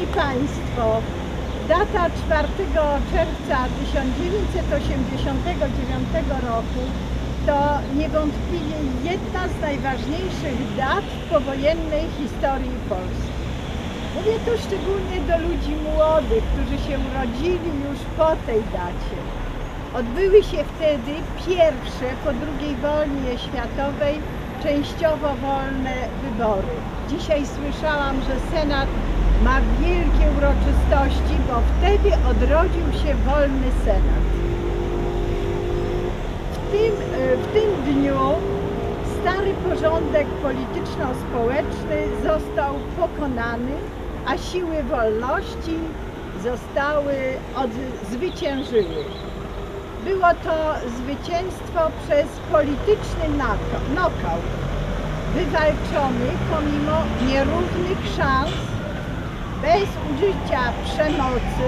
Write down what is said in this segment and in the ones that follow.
Szanowni Państwo, data 4 czerwca 1989 roku to niewątpliwie jedna z najważniejszych dat w powojennej historii Polski. Mówię to szczególnie do ludzi młodych, którzy się urodzili już po tej dacie. Odbyły się wtedy pierwsze po II wojnie światowej częściowo wolne wybory. Dzisiaj słyszałam, że Senat ma wielkie uroczystości, bo wtedy odrodził się wolny Senat. W tym, e, w tym dniu stary porządek polityczno-społeczny został pokonany, a siły wolności zostały zwyciężyły. Było to zwycięstwo przez polityczny nokaut, wywalczony pomimo nierównych szans, bez użycia przemocy,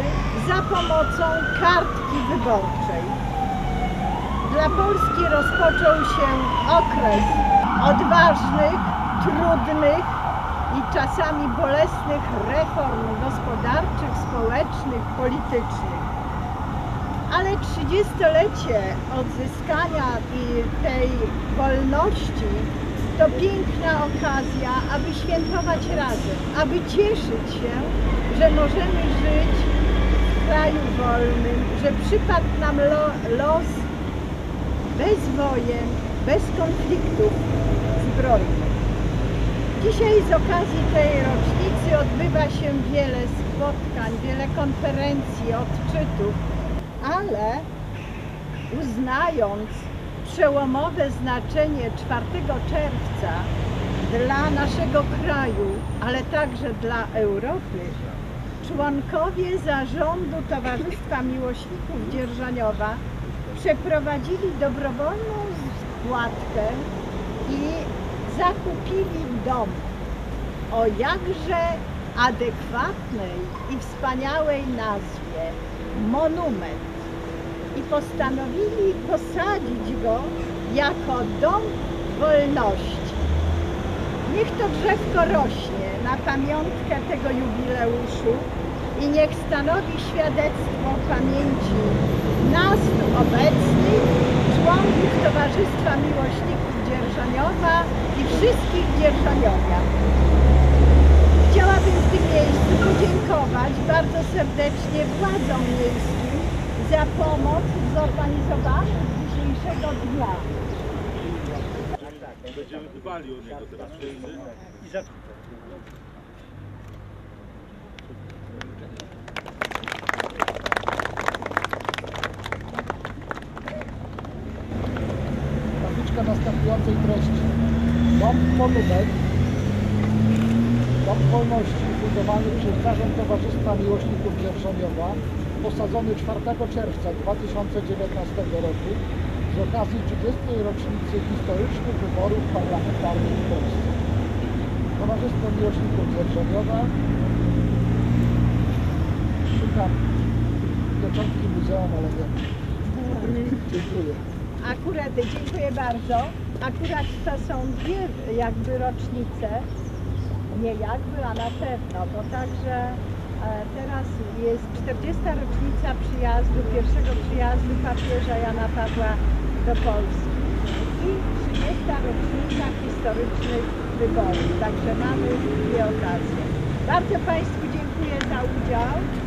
za pomocą kartki wyborczej. Dla Polski rozpoczął się okres odważnych, trudnych i czasami bolesnych reform gospodarczych, społecznych, politycznych. Ale 30-lecie odzyskania tej wolności to piękna okazja, aby świętować razem, aby cieszyć się, że możemy żyć w kraju wolnym, że przypadł nam lo, los bez wojen, bez konfliktów zbrojnych. Dzisiaj z okazji tej rocznicy odbywa się wiele spotkań, wiele konferencji, odczytów, ale uznając przełomowe znaczenie 4 czerwca dla naszego kraju, ale także dla Europy, członkowie zarządu Towarzystwa Miłośników Dzierżaniowa przeprowadzili dobrowolną składkę i zakupili dom o jakże adekwatnej i wspaniałej nazwie Monument i postanowili posadzić go jako dom wolności. Niech to drzewko rośnie na pamiątkę tego jubileuszu i niech stanowi świadectwo pamięci nas tu obecnych, członków Towarzystwa Miłośników Dzierżoniowa i wszystkich dzierżoniowian. Chciałabym w tym miejscu podziękować bardzo serdecznie władzom miejskim za pomoc w zorganizowaniu dzisiejszego dnia. Będziemy dbali o niego teraz wszyscy. tabliczka następującej treści. Dom Monument, Dom Wolności, budowany przez Zarząd Towarzystwa Miłośników Dzierżoniowa, posadzony 4 czerwca 2019 roku z okazji 30. rocznicy historycznych wyborów parlamentarnych w Polsce. Towarzystwo Miłośników Dzierżoniowa szukam pieczątki muzeum, nie. Dziękuję. Akurat, dziękuję bardzo. Akurat to są dwie jakby rocznice, nie jakby, a na pewno, bo także e, teraz jest 40. rocznica przyjazdu, pierwszego przyjazdu papieża Jana Pawła do Polski i 30. rocznica historycznych wyborów. Także mamy dwie okazje. Bardzo Państwu dziękuję za udział.